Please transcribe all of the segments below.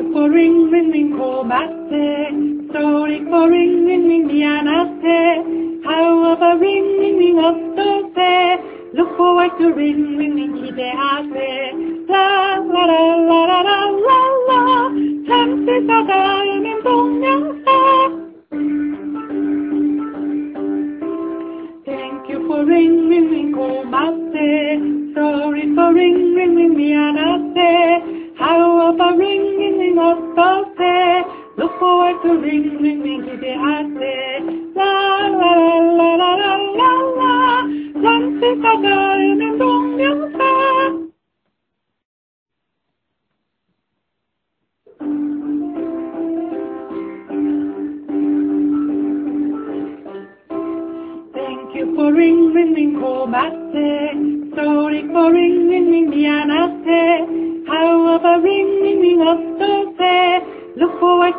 ring 고맙대 Sorry for ring ring ring 미안하대 How about ring ring ring 어떠세 Look forward to ring ring ring 기대하세 라라라라라라라 잠시 서다음엔 동명사 Thank you for ring ring ring 고맙대 Sorry for ring ring ring 미안하대 How about ring ring Look forward to ring, ring, ring, to I. La, la, la, la, la, la, la. Something so good and don't you. Thank you for ring, ring, ring, call back there. Sorry for ring, ring, ring, Diana, say. How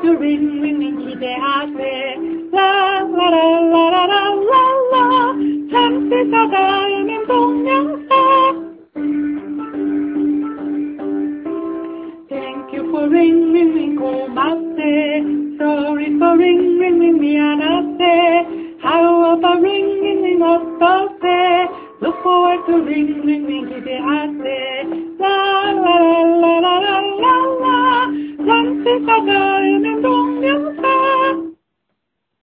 to ring ring, ring, need the ashe. La la la la la la la la. Tam se sa da min dong yang sa. Thank you for ring ring, we go maste. Sorry for ring ring, ring, me anaste. How about ring ring, when we not Look forward to ring ring, ring, need the ashe. never